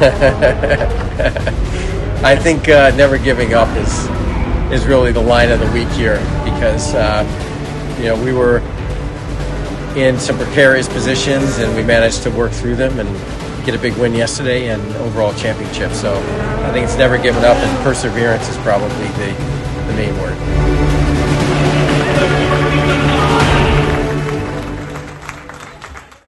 I think uh, never giving up is is really the line of the week here because uh, you know we were in some precarious positions and we managed to work through them and get a big win yesterday and overall championship. So I think it's never giving up and perseverance is probably the, the main word.